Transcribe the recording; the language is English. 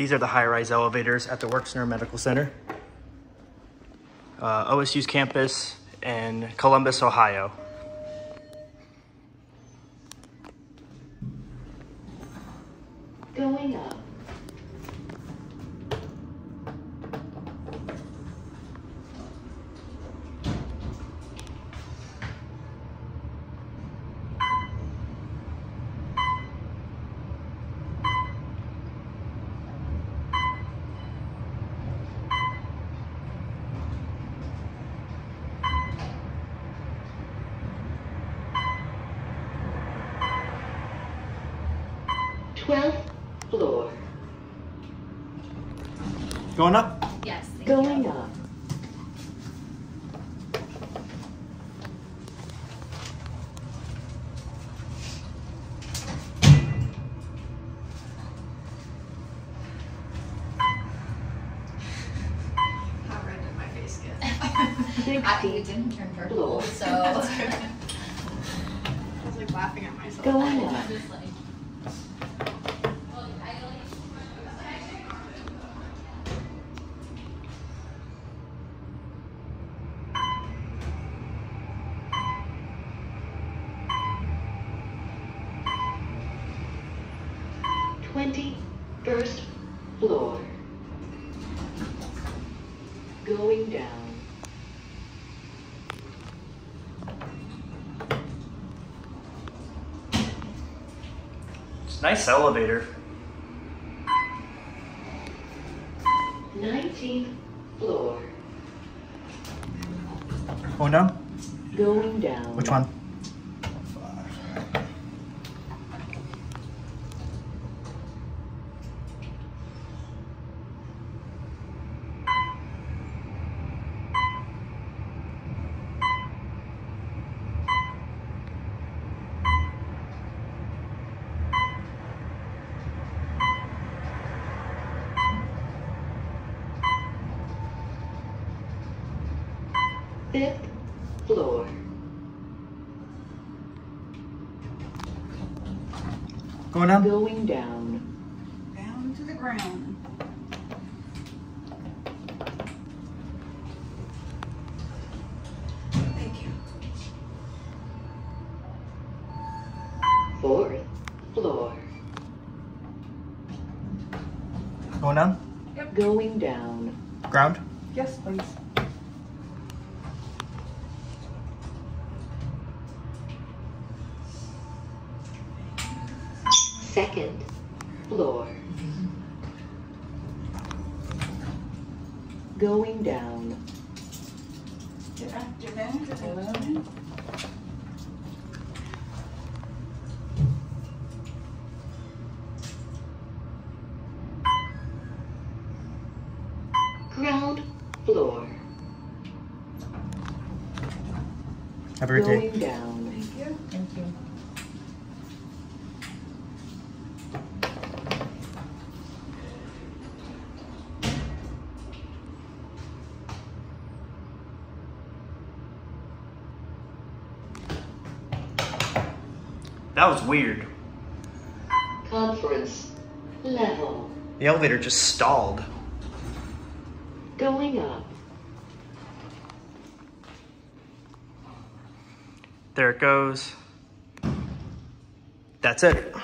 These are the high-rise elevators at the Wexner Medical Center. Uh, OSU's campus in Columbus, Ohio. Going up. 12th floor. Going up? Yes. Going you. up. I, it didn't turn purple, so I was like laughing at myself. Go on. 21st floor. Going down. It's nice elevator. 19th floor. Oh no? Going down. Which one? Fifth floor. Going down? Going down. Down to the ground. Thank you. Fourth floor. Going down? Going down. Ground? Yes, please. Second floor. Going down. Did I, did I. Ground floor. Have a great day. Going down. That was weird. Conference level. The elevator just stalled. Going up. There it goes. That's it.